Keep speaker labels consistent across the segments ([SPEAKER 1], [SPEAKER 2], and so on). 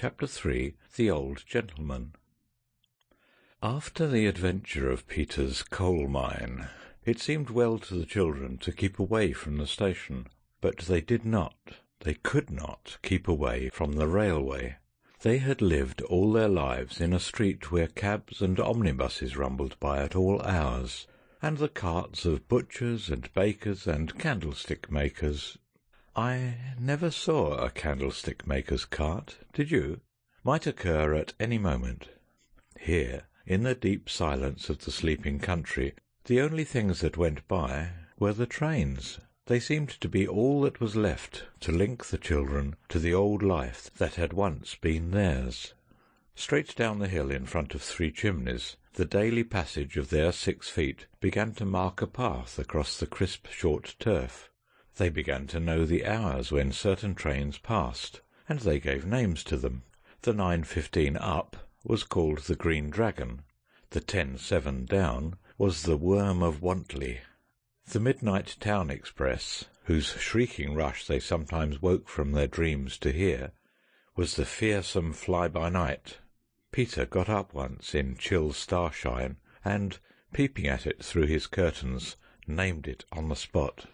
[SPEAKER 1] Chapter III The Old Gentleman After the adventure of Peter's coal mine, it seemed well to the children to keep away from the station. But they did not, they could not keep away from the railway. They had lived all their lives in a street where cabs and omnibuses rumbled by at all hours, and the carts of butchers and bakers and candlestick makers I never saw a candlestick maker's cart, did you? might occur at any moment. Here, in the deep silence of the sleeping country, the only things that went by were the trains. They seemed to be all that was left to link the children to the old life that had once been theirs. Straight down the hill in front of Three Chimneys, the daily passage of their six feet began to mark a path across the crisp short turf. They began to know the hours when certain trains passed, and they gave names to them. The 9.15 up was called the Green Dragon, the 10.7 down was the Worm of Wantley. The midnight town express, whose shrieking rush they sometimes woke from their dreams to hear, was the fearsome Fly by Night. Peter got up once in chill starshine, and, peeping at it through his curtains, named it on the spot.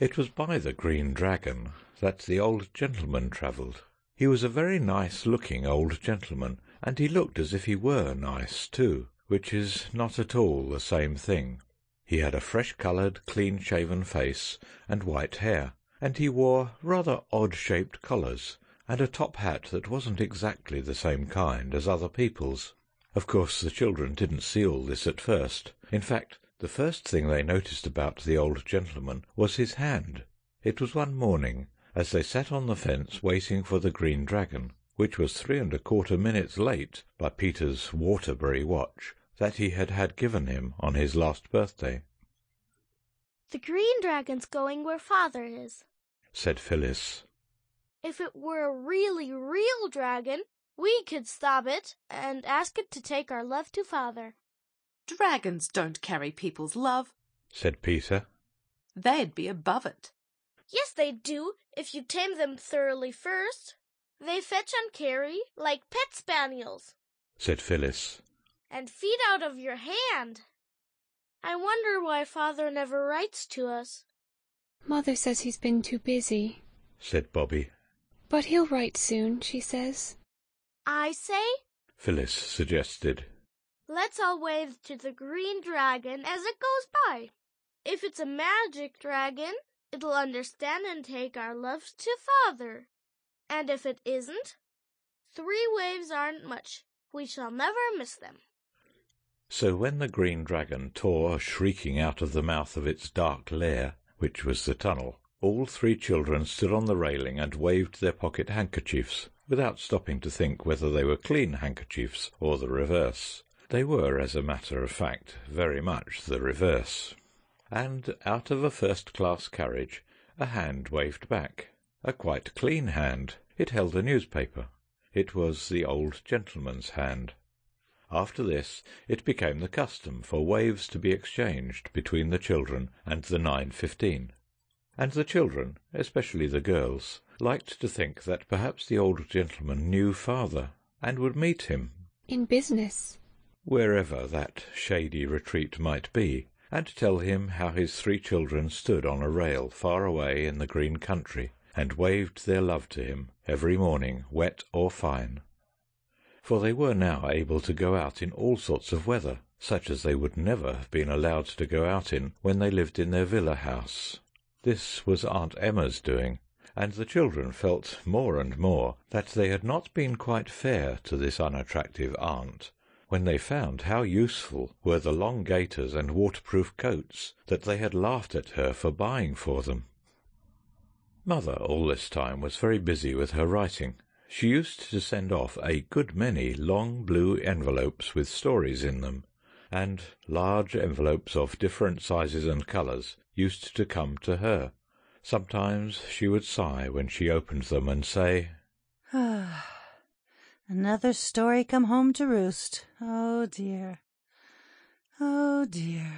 [SPEAKER 1] It was by the Green Dragon that the old gentleman travelled. He was a very nice looking old gentleman, and he looked as if he were nice too, which is not at all the same thing. He had a fresh coloured, clean shaven face and white hair, and he wore rather odd shaped collars, and a top hat that wasn't exactly the same kind as other people's. Of course the children didn't see all this at first. In fact, the first thing they noticed about the old gentleman was his hand. It was one morning, as they sat on the fence waiting for the Green Dragon, which was three and a quarter minutes late by Peter's Waterbury watch, that he had had given him on his last birthday.
[SPEAKER 2] The Green Dragon's going where father is,
[SPEAKER 1] said Phyllis.
[SPEAKER 2] If it were a really real dragon, we could stop it and ask it to take our love to father.
[SPEAKER 3] Dragons don't carry people's love,
[SPEAKER 1] said Peter.
[SPEAKER 3] They'd be above it.
[SPEAKER 2] Yes, they do, if you tame them thoroughly first. They fetch and carry like pet spaniels,
[SPEAKER 1] said Phyllis.
[SPEAKER 2] And feed out of your hand. I wonder why father never writes to us.
[SPEAKER 4] Mother says he's been too busy,
[SPEAKER 1] said Bobby.
[SPEAKER 4] But he'll write soon, she says.
[SPEAKER 2] I say,
[SPEAKER 1] Phyllis suggested.
[SPEAKER 2] Let's all wave to the green dragon as it goes by. If it's a magic dragon, it'll understand and take our loves to father. And if it isn't, three waves aren't much. We shall never miss them.
[SPEAKER 1] So when the green dragon tore shrieking out of the mouth of its dark lair, which was the tunnel, all three children stood on the railing and waved their pocket handkerchiefs, without stopping to think whether they were clean handkerchiefs or the reverse. They were, as a matter of fact, very much the reverse. And out of a first-class carriage a hand waved back, a quite clean hand. It held a newspaper. It was the old gentleman's hand. After this it became the custom for waves to be exchanged between the children and the 9.15. And the children, especially the girls, liked to think that perhaps the old gentleman knew father, and would meet him.
[SPEAKER 4] In business
[SPEAKER 1] wherever that shady retreat might be, and tell him how his three children stood on a rail far away in the green country and waved their love to him every morning, wet or fine. For they were now able to go out in all sorts of weather, such as they would never have been allowed to go out in when they lived in their villa house. This was Aunt Emma's doing, and the children felt more and more that they had not been quite fair to this unattractive aunt when they found how useful were the long gaiters and waterproof coats that they had laughed at her for buying for them. Mother all this time was very busy with her writing. She used to send off a good many long blue envelopes with stories in them, and large envelopes of different sizes and colours used to come to her. Sometimes she would sigh when she opened them and say,
[SPEAKER 5] Ah. Another story come home to roost. Oh dear. Oh dear.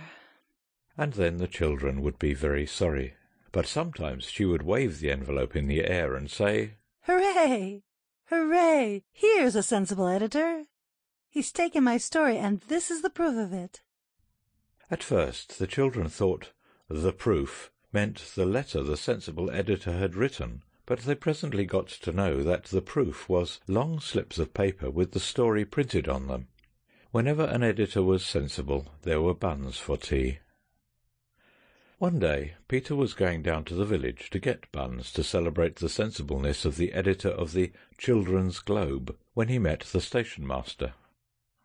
[SPEAKER 1] And then the children would be very sorry. But sometimes she would wave the envelope in the air and say,
[SPEAKER 5] Hooray! Hooray! Here's a sensible editor. He's taken my story, and this is the proof of it.
[SPEAKER 1] At first the children thought the proof meant the letter the sensible editor had written, but they presently got to know that the proof was long slips of paper with the story printed on them. Whenever an editor was sensible, there were buns for tea. One day Peter was going down to the village to get buns to celebrate the sensibleness of the editor of the Children's Globe, when he met the station master.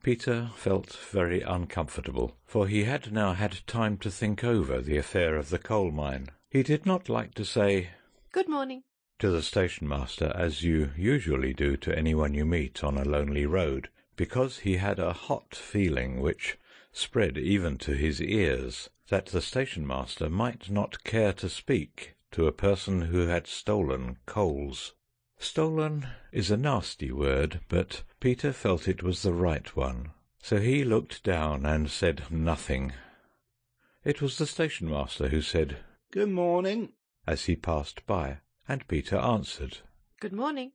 [SPEAKER 1] Peter felt very uncomfortable, for he had now had time to think over the affair of the coal mine. He did not like to say
[SPEAKER 3] Good morning.
[SPEAKER 1] To the station master as you usually do to anyone you meet on a lonely road, because he had a hot feeling which spread even to his ears that the station master might not care to speak to a person who had stolen coals. Stolen is a nasty word, but Peter felt it was the right one, so he looked down and said nothing. It was the station master who said
[SPEAKER 6] Good morning.
[SPEAKER 1] as he passed by, and Peter answered.
[SPEAKER 3] Good morning.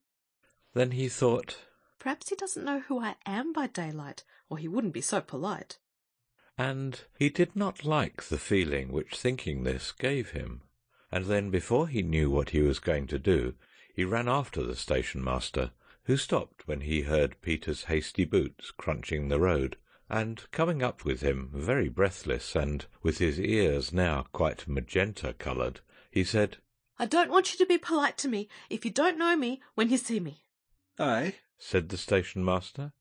[SPEAKER 1] Then he thought,
[SPEAKER 3] Perhaps he doesn't know who I am by daylight, or he wouldn't be so polite.
[SPEAKER 1] and he did not like the feeling which thinking this gave him. And then, before he knew what he was going to do, he ran after the station master, who stopped when he heard Peter's hasty boots crunching the road, and coming up with him, very breathless and with his ears now quite magenta coloured, he said,
[SPEAKER 3] I don't want you to be polite to me if you don't know me when you see me.
[SPEAKER 6] Eh?
[SPEAKER 1] said the station master.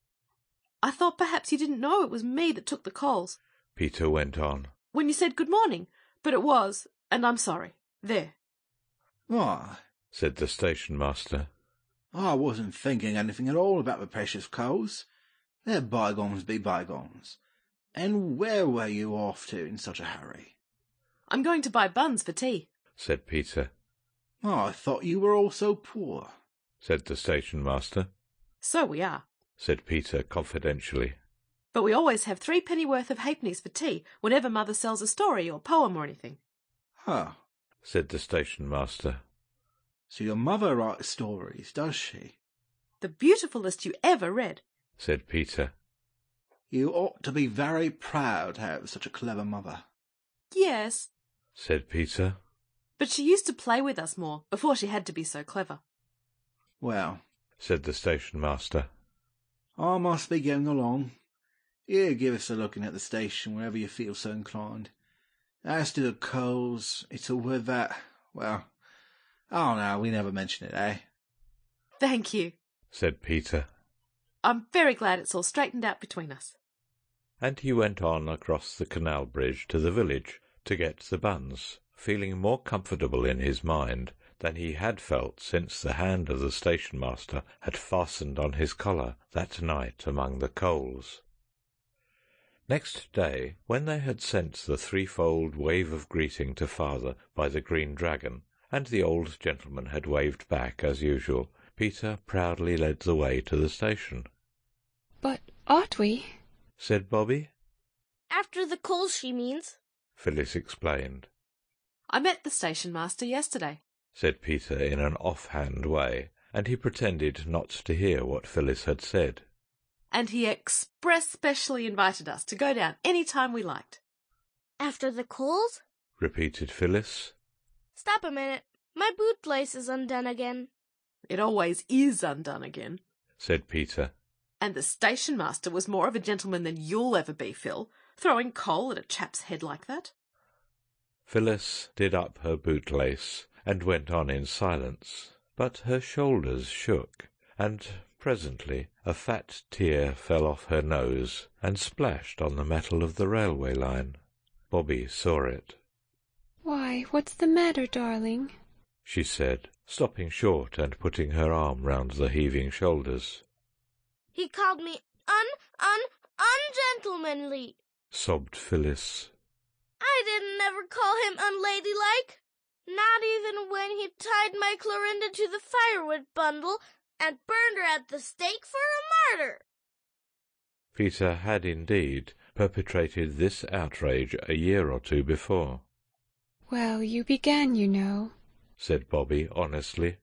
[SPEAKER 3] I thought perhaps you didn't know it was me that took the coals
[SPEAKER 1] Peter went on.
[SPEAKER 3] when you said good morning, but it was, and I'm sorry. There.
[SPEAKER 6] Why,
[SPEAKER 1] said the station master.
[SPEAKER 6] I wasn't thinking anything at all about the precious coals. Let bygones be bygones. And where were you off to in such a hurry?
[SPEAKER 3] I'm going to buy buns for tea.
[SPEAKER 1] said Peter, Oh,
[SPEAKER 6] I thought you were all so poor.
[SPEAKER 1] said the station master,
[SPEAKER 3] So we are.
[SPEAKER 1] said Peter confidentially.
[SPEAKER 3] But we always have three penny worth of halfpennies for tea whenever mother sells a story or poem or anything.
[SPEAKER 6] Huh.
[SPEAKER 1] said the station master.
[SPEAKER 6] So your mother writes stories, does she?
[SPEAKER 3] The beautifulest you ever read.
[SPEAKER 1] said Peter.
[SPEAKER 6] You ought to be very proud to have such a clever mother.
[SPEAKER 3] Yes,
[SPEAKER 1] said Peter.
[SPEAKER 3] But she used to play with us more before she had to be so clever.
[SPEAKER 6] Well,
[SPEAKER 1] said the station master.
[SPEAKER 6] I must be getting along. You give us a looking at the station whenever you feel so inclined. As to the coals, it's a word that, well, oh no, we never mention it, eh?
[SPEAKER 3] Thank you.
[SPEAKER 1] said Peter,
[SPEAKER 3] I'm very glad it's all straightened out between us.
[SPEAKER 1] and he went on across the canal bridge to the village to get the buns, feeling more comfortable in his mind than he had felt since the hand of the station master had fastened on his collar that night among the coals. Next day, when they had sent the threefold wave of greeting to father by the green dragon, and the old gentleman had waved back as usual, Peter proudly led the way to the station.
[SPEAKER 4] But ought we?
[SPEAKER 1] Said Bobby.
[SPEAKER 2] After the coals, she means.
[SPEAKER 1] Phyllis explained.
[SPEAKER 3] I met the station master yesterday.
[SPEAKER 1] said Peter in an off-hand way, and he pretended not to hear what Phyllis had said.
[SPEAKER 3] and he express specially invited us to go down any time we liked.
[SPEAKER 2] After the coals?
[SPEAKER 1] Repeated Phyllis.
[SPEAKER 2] Stop a minute. My bootlace is undone again.
[SPEAKER 3] It always is undone again.
[SPEAKER 1] said Peter.
[SPEAKER 3] And the station master was more of a gentleman than you'll ever be, Phil, throwing coal at a chap's head like that.
[SPEAKER 1] Phyllis did up her bootlace and went on in silence, but her shoulders shook, and presently a fat tear fell off her nose and splashed on the metal of the railway line. Bobby saw it.
[SPEAKER 4] Why, what's the matter, darling?
[SPEAKER 1] She said, stopping short and putting her arm round the heaving shoulders.
[SPEAKER 2] He called me un, un, ungentlemanly.
[SPEAKER 1] Sobbed Phyllis.
[SPEAKER 2] I didn't ever call him unladylike. Not even when he tied my Clorinda to the firewood bundle and burned her at the stake for a martyr.
[SPEAKER 1] Peter had indeed perpetrated this outrage a year or two before,
[SPEAKER 4] Well, you began, you know,
[SPEAKER 1] said Bobby honestly.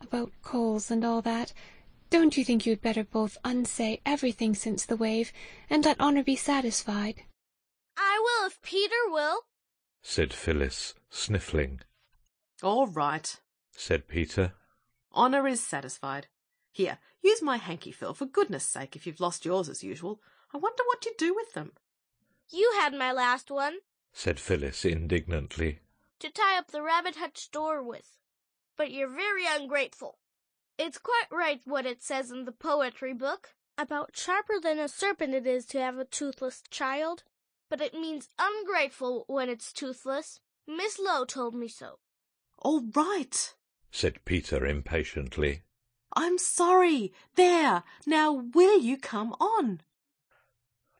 [SPEAKER 4] about coals and all that. Don't you think you'd better both unsay everything since the wave, and let Honor be satisfied?
[SPEAKER 2] I will if Peter will.
[SPEAKER 1] said Phyllis, sniffling.
[SPEAKER 3] All right.
[SPEAKER 1] Said Peter.
[SPEAKER 3] Honour is satisfied. Here, use my hanky, Phil, for goodness sake, if you've lost yours as usual. I wonder what you do with them.
[SPEAKER 2] You had my last one
[SPEAKER 1] said Phyllis indignantly.
[SPEAKER 2] to tie up the rabbit hutch door with. But you're very ungrateful. It's quite right what it says in the poetry book about sharper than a serpent it is to have a toothless child. But it means ungrateful when it's toothless. Miss Lowe told me so.
[SPEAKER 3] All right.
[SPEAKER 1] said Peter impatiently.
[SPEAKER 3] I'm sorry. There. Now will you come on?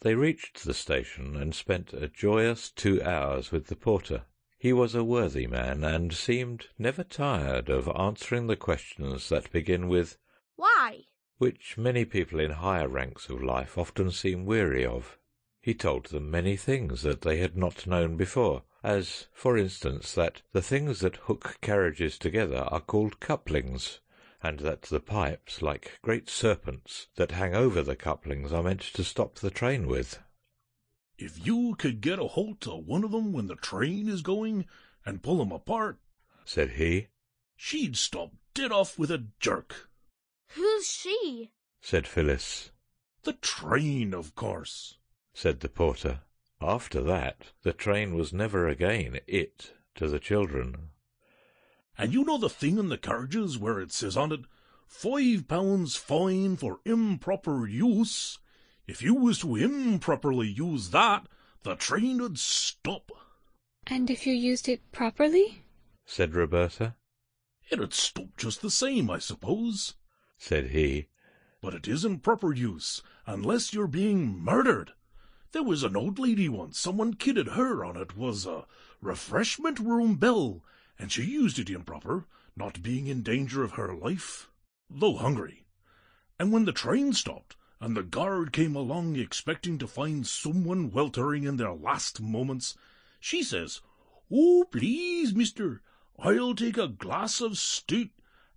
[SPEAKER 1] They reached the station and spent a joyous two hours with the porter. He was a worthy man and seemed never tired of answering the questions that begin with
[SPEAKER 2] Why?
[SPEAKER 1] which many people in higher ranks of life often seem weary of. He told them many things that they had not known before, as, for instance, that the things that hook carriages together are called couplings, and that the pipes, like great serpents, that hang over the couplings are meant to stop the train with.
[SPEAKER 7] If you could get a holt of one of 'em when the train is going and pull 'em apart,
[SPEAKER 1] said he,
[SPEAKER 7] she'd stop dead off with a jerk.
[SPEAKER 2] Who's she?
[SPEAKER 1] said Phyllis,
[SPEAKER 7] The train, of course.
[SPEAKER 1] Said the porter. After that, the train was never again it to the children.
[SPEAKER 7] And you know the thing in the carriages where it says on it, five pounds fine for improper use. If you was to improperly use that, the train would stop.
[SPEAKER 4] And if you used it properly?
[SPEAKER 1] said Roberta,
[SPEAKER 7] It'd stop just the same, I suppose.
[SPEAKER 1] said he,
[SPEAKER 7] But it isn't proper use, unless you're being murdered. There was an old lady once, someone kidded her on it was a refreshment room bell, and she used it improper, not being in danger of her life, though hungry. And when the train stopped, and the guard came along expecting to find someone weltering in their last moments, she says, Oh, please, mister, I'll take a glass of stout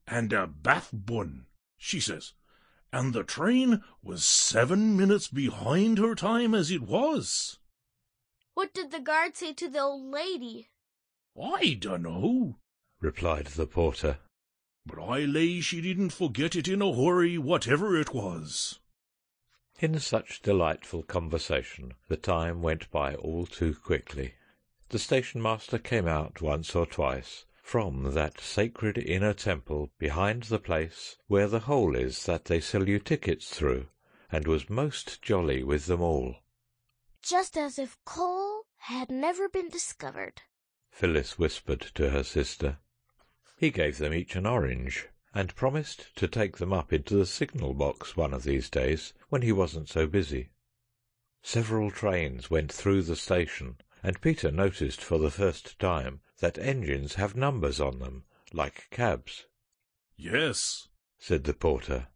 [SPEAKER 7] and a bath bun, she says. And the train was seven minutes behind her time as it was.
[SPEAKER 2] What did the guard say to the old lady?
[SPEAKER 7] I dunno,
[SPEAKER 1] replied the porter.
[SPEAKER 7] but I lay she didn't forget it in a hurry, whatever it was.
[SPEAKER 1] In such delightful conversation, the time went by all too quickly. The station master came out once or twice from that sacred inner temple behind the place where the hole is that they sell you tickets through, and was most jolly with them all.
[SPEAKER 2] Just as if coal had never been discovered.
[SPEAKER 1] Phyllis whispered to her sister. He gave them each an orange, and promised to take them up into the signal box one of these days when he wasn't so busy. Several trains went through the station, and Peter noticed for the first time that engines have numbers on them, like cabs.
[SPEAKER 7] Yes,
[SPEAKER 1] said the porter.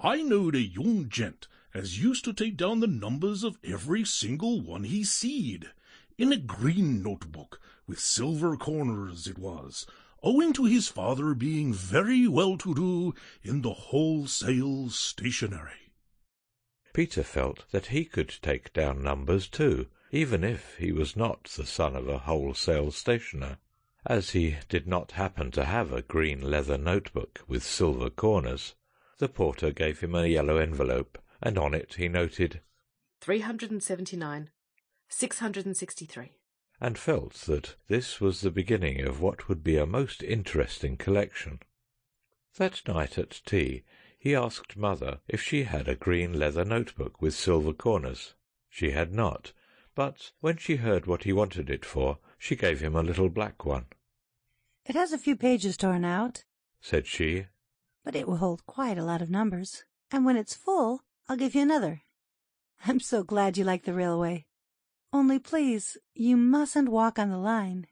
[SPEAKER 7] I knowed a young gent as used to take down the numbers of every single one he seed, in a green notebook with silver corners it was, owing to his father being very well to do in the wholesale stationery.
[SPEAKER 1] Peter felt that he could take down numbers too, even if he was not the son of a wholesale stationer. As he did not happen to have a green leather notebook with silver corners, the porter gave him a yellow envelope, and on it he noted
[SPEAKER 3] 379. 663.
[SPEAKER 1] and felt that this was the beginning of what would be a most interesting collection. That night at tea he asked Mother if she had a green leather notebook with silver corners. She had not, but when she heard what he wanted it for, she gave him a little black one.
[SPEAKER 5] It has a few pages torn out,
[SPEAKER 1] Said she,
[SPEAKER 5] but it will hold quite a lot of numbers. And when it's full, I'll give you another. I'm so glad you like the railway. Only please, you mustn't walk on the line.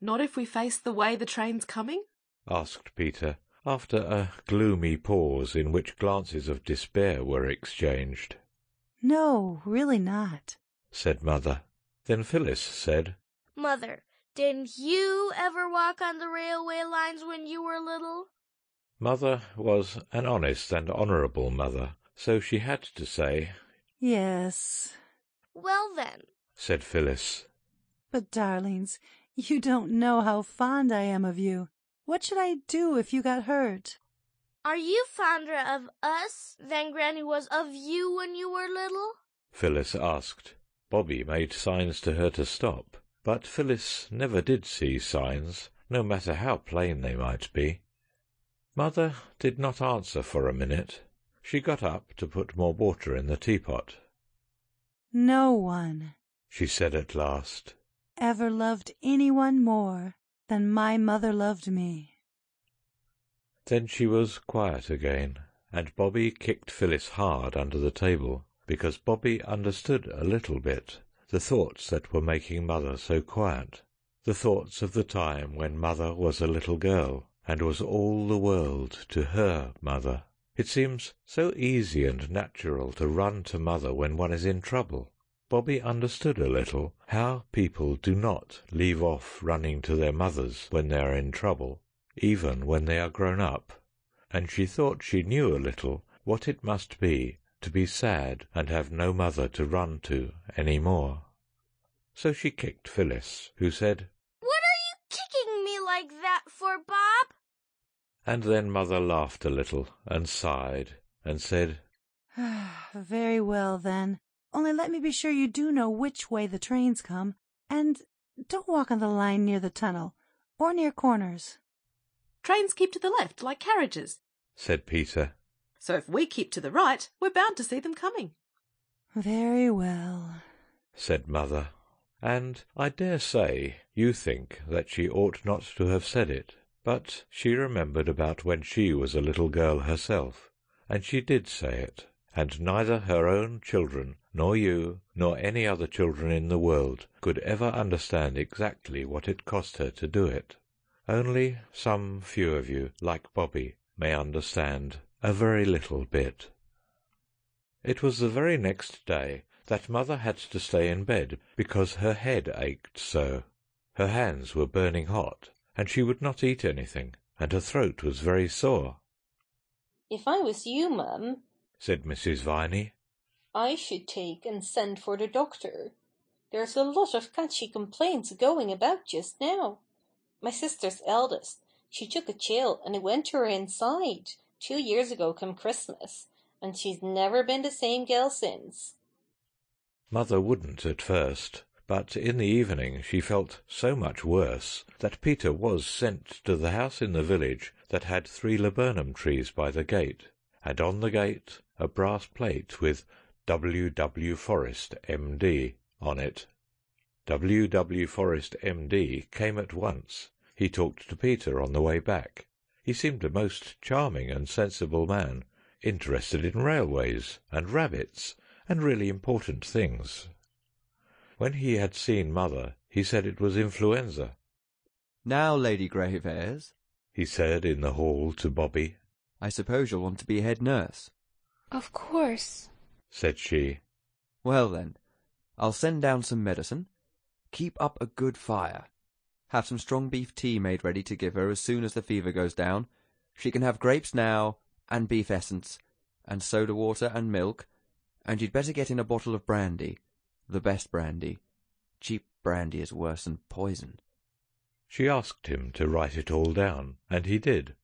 [SPEAKER 3] Not if we face the way the train's coming?
[SPEAKER 1] asked Peter, after a gloomy pause in which glances of despair were exchanged.
[SPEAKER 5] No, really not.
[SPEAKER 1] Said Mother. Then Phyllis said,
[SPEAKER 2] Mother, didn't you ever walk on the railway lines when you were little?
[SPEAKER 1] Mother was an honest and honourable mother, so she had to say,
[SPEAKER 5] Yes.
[SPEAKER 2] Well then,
[SPEAKER 1] said Phyllis.
[SPEAKER 5] But, darlings, you don't know how fond I am of you. What should I do if you got hurt?
[SPEAKER 2] are you fonder of us than Granny was of you when you were little?
[SPEAKER 1] Phyllis asked. Bobby made signs to her to stop, but Phyllis never did see signs, no matter how plain they might be. Mother did not answer for a minute. She got up to put more water in the teapot.
[SPEAKER 5] No one
[SPEAKER 1] She said at last,
[SPEAKER 5] ever loved anyone more than my mother loved me.
[SPEAKER 1] Then she was quiet again, and Bobby kicked Phyllis hard under the table, because Bobby understood a little bit the thoughts that were making Mother so quiet, the thoughts of the time when Mother was a little girl, and was all the world to her mother. It seems so easy and natural to run to Mother when one is in trouble. Bobby understood a little how people do not leave off running to their mothers when they are in trouble, even when they are grown up, and she thought she knew a little what it must be to be sad and have no mother to run to any more. So she kicked Phyllis, who said,
[SPEAKER 2] What are you kicking me like that for, Bob?
[SPEAKER 1] and then Mother laughed a little and sighed and said,
[SPEAKER 5] Very well, then. Only let me be sure you do know which way the trains come, and don't walk on the line near the tunnel or near corners.
[SPEAKER 3] Trains keep to the left, like carriages.
[SPEAKER 1] said Peter.
[SPEAKER 3] So if we keep to the right, we're bound to see them coming.
[SPEAKER 5] Very well.
[SPEAKER 1] said Mother, and I dare say you think that she ought not to have said it, but she remembered about when she was a little girl herself, and she did say it, and neither her own children, nor you, nor any other children in the world could ever understand exactly what it cost her to do it. Only some few of you, like Bobby, may understand a very little bit. It was the very next day that Mother had to stay in bed because her head ached so. Her hands were burning hot, and she would not eat anything, and her throat was very sore.
[SPEAKER 8] If I was you, Mum,
[SPEAKER 1] Said Mrs. Viney.
[SPEAKER 8] I should take and send for the doctor. There's a lot of catchy complaints going about just now. My sister's eldest, she took a chill and it went to her inside, two years ago come Christmas, and she's never been the same girl since.
[SPEAKER 1] Mother wouldn't at first, but in the evening she felt so much worse that Peter was sent to the house in the village that had three laburnum trees by the gate, and on the gate a brass plate with W. W. Forrest, M.D. on it. W. W. Forrest, M.D. came at once. He talked to Peter on the way back. He seemed a most charming and sensible man, interested in railways and rabbits and really important things. When he had seen Mother, he said it was influenza.
[SPEAKER 9] Now, Lady Graveairs,
[SPEAKER 1] He said in the hall to Bobby,
[SPEAKER 9] I suppose you'll want to be head nurse.
[SPEAKER 4] Of course.
[SPEAKER 1] said she.
[SPEAKER 9] Well then, I'll send down some medicine. Keep up a good fire. Have some strong beef tea made ready to give her as soon as the fever goes down. She can have grapes now, and beef essence, and soda water and milk, and you'd better get in a bottle of brandy. The best brandy. Cheap brandy is worse than poison.
[SPEAKER 1] She asked him to write it all down, and he did.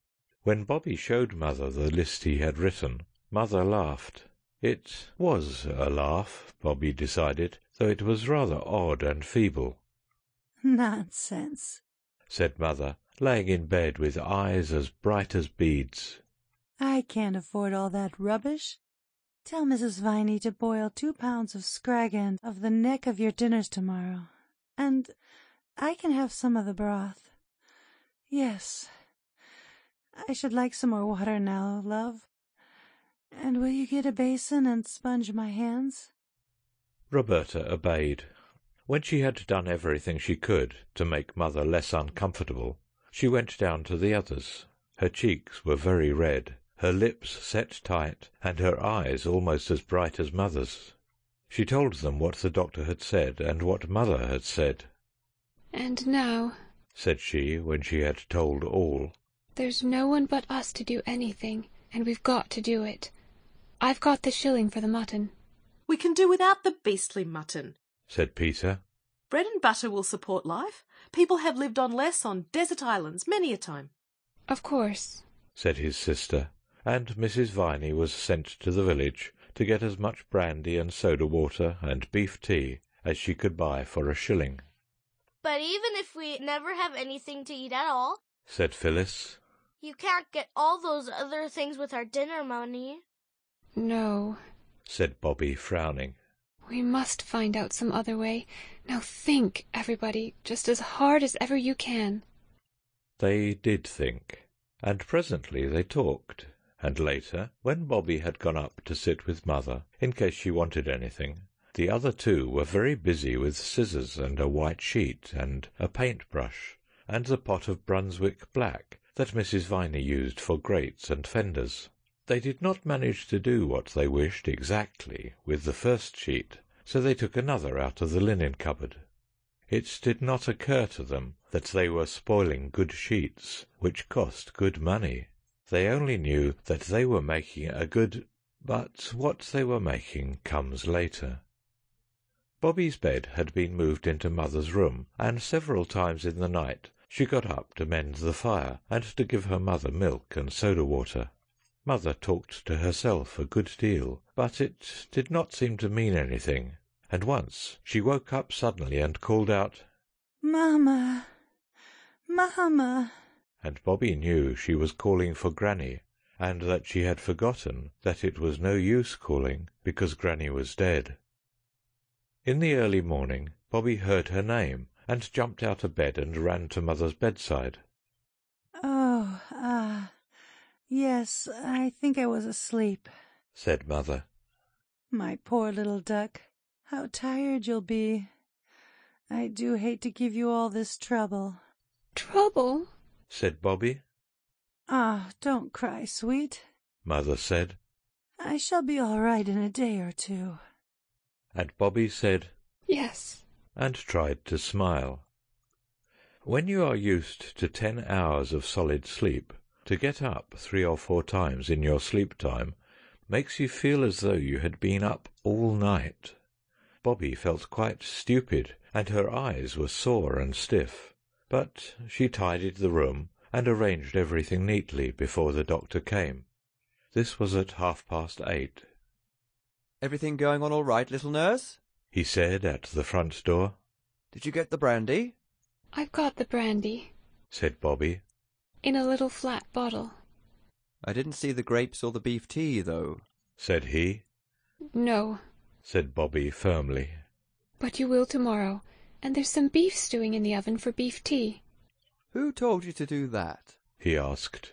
[SPEAKER 1] When Bobby showed Mother the list he had written, Mother laughed. It was a laugh, Bobby decided, though it was rather odd and feeble.
[SPEAKER 5] Nonsense.
[SPEAKER 1] said Mother, laying in bed with eyes as bright as beads.
[SPEAKER 5] I can't afford all that rubbish. Tell Mrs. Viney to boil two pounds of scrag-end of the neck of your dinners tomorrow, and I can have some of the broth. Yes, I should like some more water now, love. And will you get a basin and sponge my hands?
[SPEAKER 1] Roberta obeyed. When she had done everything she could to make Mother less uncomfortable, she went down to the others. Her cheeks were very red, her lips set tight, and her eyes almost as bright as Mother's. She told them what the doctor had said and what Mother had said.
[SPEAKER 4] And now,
[SPEAKER 1] said she when she had told all.
[SPEAKER 4] There's no one but us to do anything, and we've got to do it. I've got the shilling for the mutton.
[SPEAKER 3] We can do without the beastly mutton.
[SPEAKER 1] Said Peter.
[SPEAKER 3] Bread and butter will support life. People have lived on less on desert islands many a time.
[SPEAKER 4] Of course.
[SPEAKER 1] said his sister, and Mrs. Viney was sent to the village to get as much brandy and soda water and beef tea as she could buy for a shilling.
[SPEAKER 2] But even if we never have anything to eat at all,
[SPEAKER 1] said Phyllis.
[SPEAKER 2] you can't get all those other things with our dinner money.
[SPEAKER 4] No.
[SPEAKER 1] said Bobby, frowning.
[SPEAKER 4] We must find out some other way. Now think, everybody, just as hard as ever you can.
[SPEAKER 1] They did think, and presently they talked, and later, when Bobby had gone up to sit with Mother, in case she wanted anything, the other two were very busy with scissors and a white sheet and a paint-brush, and the pot of Brunswick black that Mrs. Viney used for grates and fenders. They did not manage to do what they wished exactly with the first sheet, so they took another out of the linen cupboard. It did not occur to them that they were spoiling good sheets, which cost good money. They only knew that they were making a good but what they were making comes later. Bobby's bed had been moved into Mother's room, and several times in the night she got up to mend the fire and to give her mother milk and soda water. Mother talked to herself a good deal, but it did not seem to mean anything, and once she woke up suddenly and called out,
[SPEAKER 5] Mamma, Mamma.
[SPEAKER 1] and Bobby knew she was calling for Granny, and that she had forgotten that it was no use calling because Granny was dead. In the early morning Bobby heard her name and jumped out of bed and ran to Mother's bedside.
[SPEAKER 5] Oh, ah, yes, I think I was asleep.
[SPEAKER 1] said Mother.
[SPEAKER 5] My poor little duck, how tired you'll be. I do hate to give you all this trouble.
[SPEAKER 4] Trouble?
[SPEAKER 1] said Bobby.
[SPEAKER 5] Ah, don't cry, sweet.
[SPEAKER 1] Mother said,
[SPEAKER 5] I shall be all right in a day or two.
[SPEAKER 1] and Bobby said,
[SPEAKER 4] Yes.
[SPEAKER 1] and tried to smile. When you are used to ten hours of solid sleep, to get up three or four times in your sleep time makes you feel as though you had been up all night. Bobby felt quite stupid, and her eyes were sore and stiff, but she tidied the room and arranged everything neatly before the doctor came. This was at half past eight.
[SPEAKER 9] Everything going on all right, little nurse?
[SPEAKER 1] He said at the front door,
[SPEAKER 9] Did you get the brandy?
[SPEAKER 4] I've got the brandy
[SPEAKER 1] said Bobby,
[SPEAKER 4] in a little flat bottle.
[SPEAKER 9] I didn't see the grapes or the beef tea, though.
[SPEAKER 1] said he,
[SPEAKER 4] No,
[SPEAKER 1] said Bobby firmly.
[SPEAKER 4] but you will tomorrow. And there's some beef stewing in the oven for beef tea.
[SPEAKER 9] Who told you to do that?
[SPEAKER 1] he asked.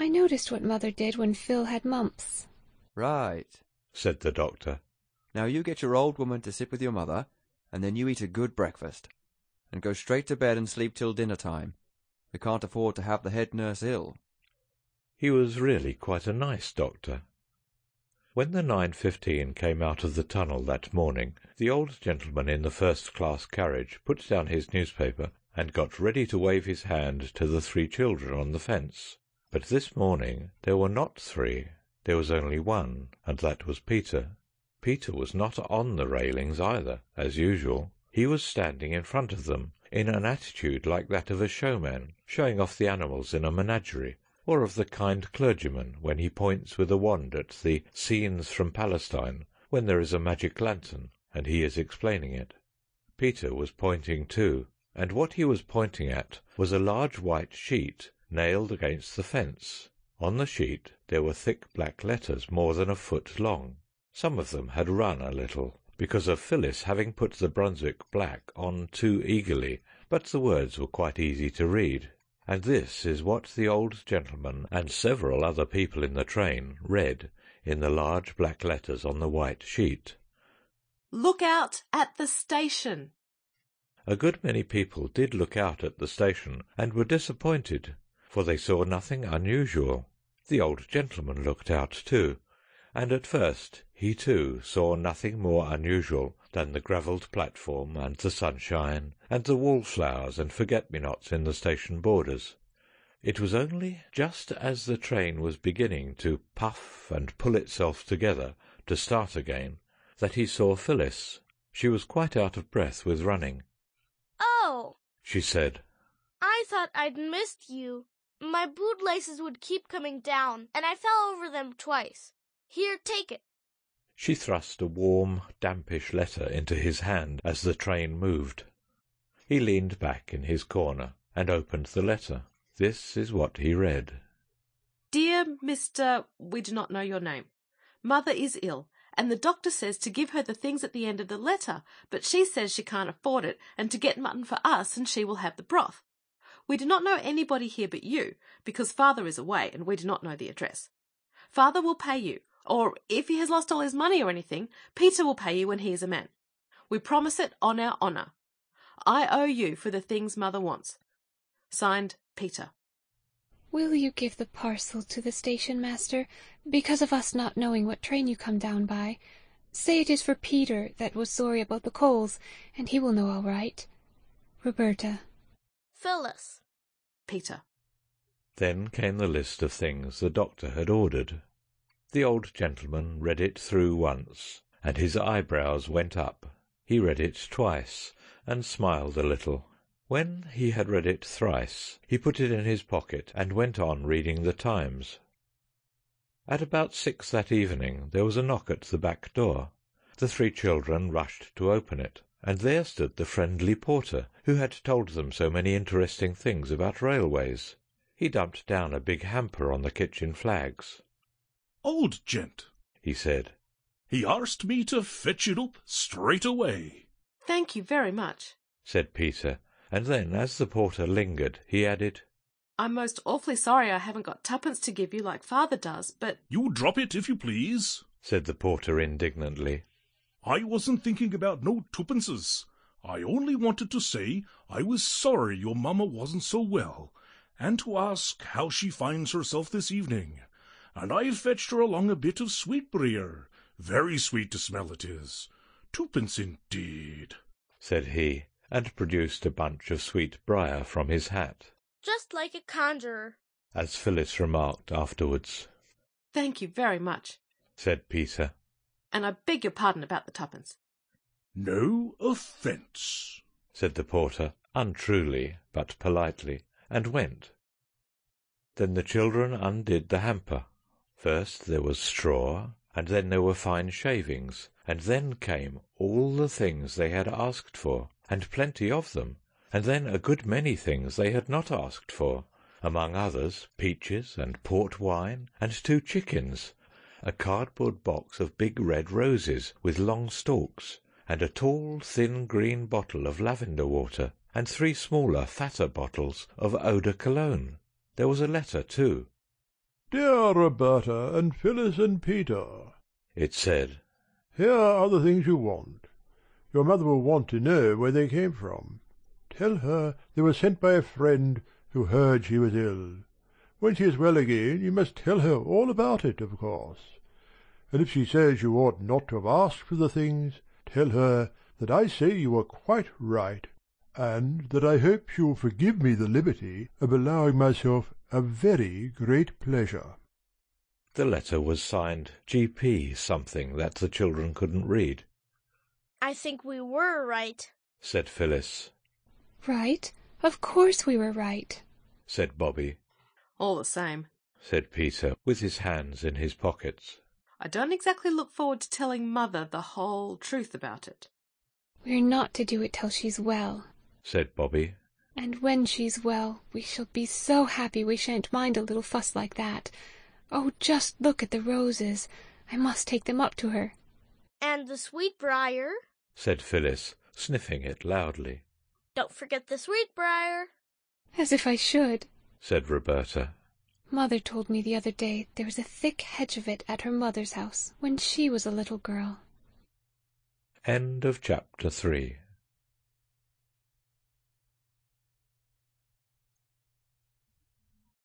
[SPEAKER 4] I noticed what Mother did when Phil had mumps.
[SPEAKER 9] Right.
[SPEAKER 1] said the doctor.
[SPEAKER 9] Now you get your old woman to sit with your mother, and then you eat a good breakfast, and go straight to bed and sleep till dinner time. We can't afford to have the head nurse ill.
[SPEAKER 1] He was really quite a nice doctor. When the 9.15 came out of the tunnel that morning, the old gentleman in the first-class carriage put down his newspaper and got ready to wave his hand to the three children on the fence. But this morning there were not three, there was only one, and that was Peter. Peter was not on the railings either, as usual. He was standing in front of them, in an attitude like that of a showman, showing off the animals in a menagerie, or of the kind clergyman when he points with a wand at the scenes from Palestine when there is a magic lantern and he is explaining it. Peter was pointing too, and what he was pointing at was a large white sheet nailed against the fence. On the sheet there were thick black letters more than a foot long. Some of them had run a little, because of Phyllis having put the Brunswick black on too eagerly, but the words were quite easy to read. And this is what the old gentleman and several other people in the train read in the large black letters on the white sheet.
[SPEAKER 3] Look out at the station.
[SPEAKER 1] A good many people did look out at the station and were disappointed, for they saw nothing unusual. The old gentleman looked out too, and at first he too saw nothing more unusual than the gravelled platform and the sunshine and the wallflowers and forget-me-nots in the station borders. It was only just as the train was beginning to puff and pull itself together to start again that he saw Phyllis. She was quite out of breath with running.
[SPEAKER 2] Oh,
[SPEAKER 1] She said,
[SPEAKER 2] I thought I'd missed you. My bootlaces would keep coming down, and I fell over them twice. Here, take it.
[SPEAKER 1] She thrust a warm, dampish letter into his hand as the train moved. He leaned back in his corner and opened the letter. This is what he read.
[SPEAKER 3] Dear Mr. We do not know your name. Mother is ill, and the doctor says to give her the things at the end of the letter, but she says she can't afford it, and to get mutton for us, and she will have the broth. We do not know anybody here but you, because father is away, and we do not know the address. Father will pay you, or if he has lost all his money or anything, Peter will pay you when he is a man. We promise it on our honour. I owe you for the things mother wants. Signed, Peter.
[SPEAKER 4] Will you give the parcel to the station master, because of us not knowing what train you come down by? Say it is for Peter that was sorry about the coals, and he will know all right. Roberta.
[SPEAKER 2] Phyllis.
[SPEAKER 3] Peter.
[SPEAKER 1] Then came the list of things the doctor had ordered. The old gentleman read it through once, and his eyebrows went up. He read it twice, and smiled a little. When he had read it thrice, he put it in his pocket and went on reading the Times. At about six that evening there was a knock at the back door. The three children rushed to open it, and there stood the friendly porter who had told them so many interesting things about railways. He dumped down a big hamper on the kitchen flags.
[SPEAKER 7] Old gent,
[SPEAKER 1] He said,
[SPEAKER 7] he arst me to fetch it up straight away.
[SPEAKER 3] Thank you very much.
[SPEAKER 1] said Peter, and then, as the porter lingered, he added,
[SPEAKER 3] I'm most awfully sorry I haven't got tuppence to give you like father does, but
[SPEAKER 7] You drop it if you please.
[SPEAKER 1] said the porter indignantly.
[SPEAKER 7] I wasn't thinking about no twopences. I only wanted to say I was sorry your mamma wasn't so well, and to ask how she finds herself this evening. And I've fetched her along a bit of sweetbriar. Very sweet to smell it is. Twopence indeed.
[SPEAKER 1] said he, and produced a bunch of sweet briar from his hat,
[SPEAKER 2] Just like a conjurer.
[SPEAKER 1] as Phyllis remarked afterwards,
[SPEAKER 3] thank you very much.
[SPEAKER 1] said Peter.
[SPEAKER 3] And I beg your pardon about the twopence."
[SPEAKER 7] No offence.
[SPEAKER 1] said the porter, untruly but politely, and went. Then the children undid the hamper. First there was straw, and then there were fine shavings, and then came all the things they had asked for, and plenty of them, and then a good many things they had not asked for, among others peaches and port wine, and two chickens, a cardboard box of big red roses with long stalks, and a tall, thin green bottle of lavender water, and three smaller, fatter bottles of eau de cologne. There was a letter, too.
[SPEAKER 10] Dear Roberta and Phyllis and Peter,
[SPEAKER 1] It said,
[SPEAKER 10] here are the things you want. Your mother will want to know where they came from. Tell her they were sent by a friend who heard she was ill. When she is well again, you must tell her all about it, of course. And if she says you ought not to have asked for the things, tell her that I say you were quite right, and that I hope she will forgive me the liberty of allowing myself a very great pleasure.
[SPEAKER 1] the letter was signed G.P. something that the children couldn't read,
[SPEAKER 2] I think we were right.
[SPEAKER 1] said Phyllis,
[SPEAKER 4] Right? Of course we were right.
[SPEAKER 1] said Bobby,
[SPEAKER 3] All the same.
[SPEAKER 1] said Peter, with his hands in his pockets.
[SPEAKER 3] I don't exactly look forward to telling mother the whole truth about it.
[SPEAKER 4] We're not to do it till she's well.
[SPEAKER 1] said Bobby,
[SPEAKER 4] And when she's well, we shall be so happy we shan't mind a little fuss like that. Oh, just look at the roses. I must take them up to her.
[SPEAKER 2] And the sweet briar.
[SPEAKER 1] said Phyllis, sniffing it loudly,
[SPEAKER 2] Don't forget the sweet briar.
[SPEAKER 4] As if I should.
[SPEAKER 1] said Roberta.
[SPEAKER 4] Mother told me the other day there was a thick hedge of it at her mother's house when she was a little girl.
[SPEAKER 1] End of chapter three.